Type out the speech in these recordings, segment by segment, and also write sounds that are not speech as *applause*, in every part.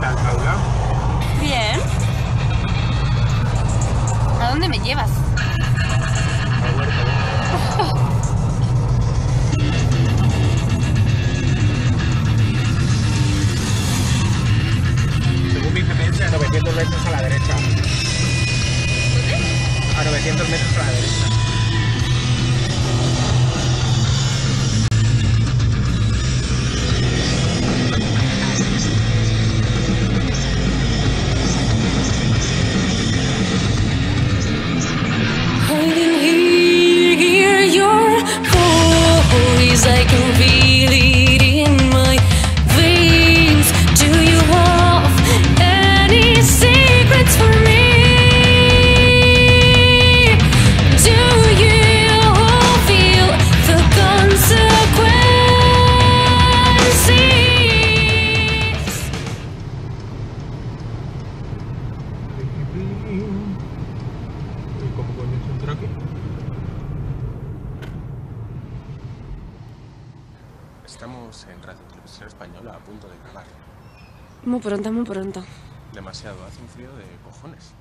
Tal, Paula? Bien. ¿A dónde me llevas? Estamos en Radio Televisión Española a punto de grabar. Muy pronto, muy pronto. Demasiado, hace un frío de cojones.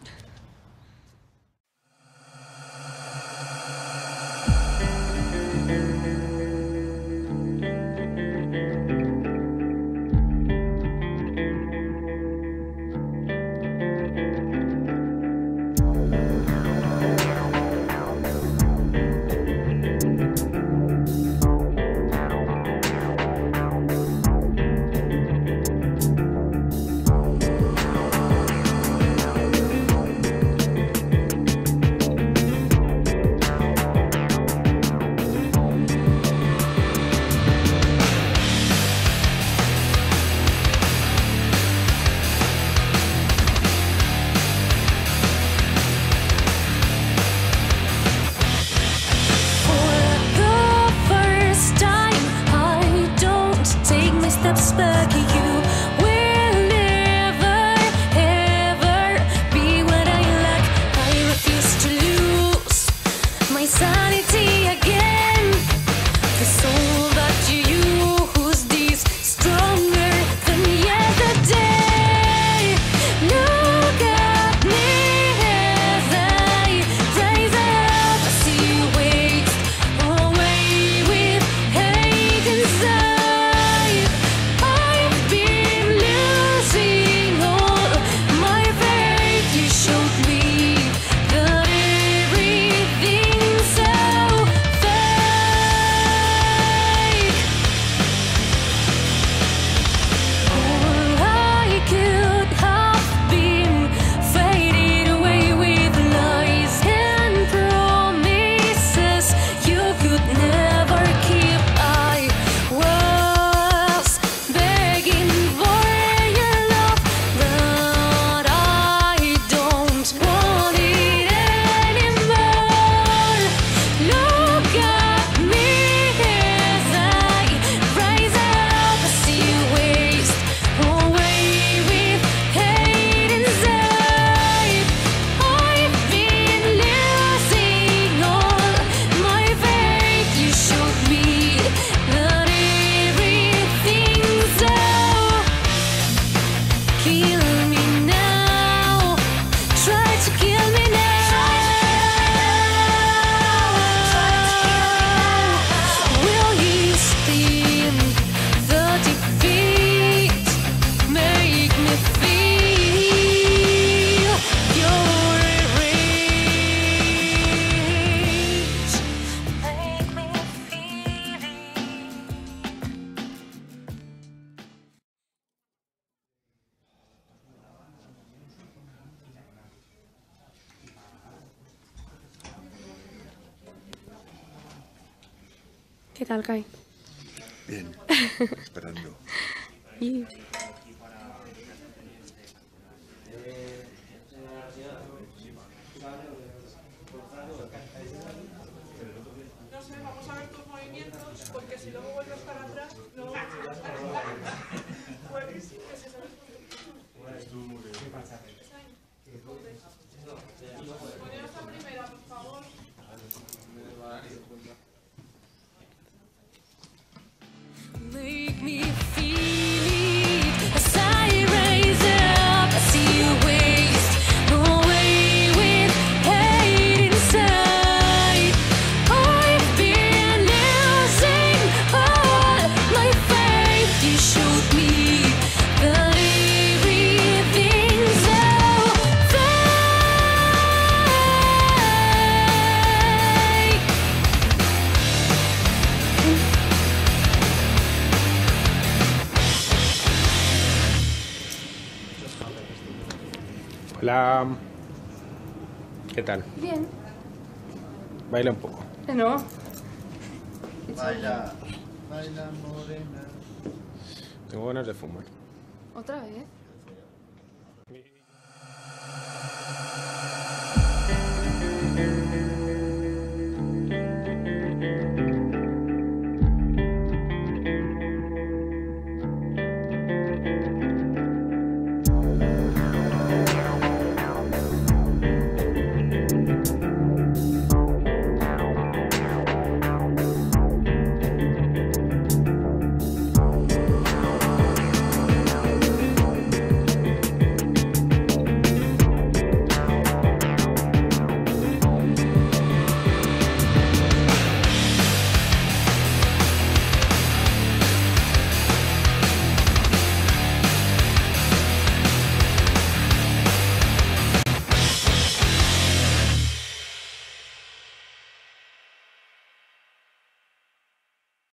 humanity again. The soul. ¿Qué tal, Kai? Bien, *laughs* esperando. y... grief. Hola. ¿Qué tal? Bien. Baila un poco. No. Baila, baila morena. Tengo ganas de fumar. ¿Otra vez?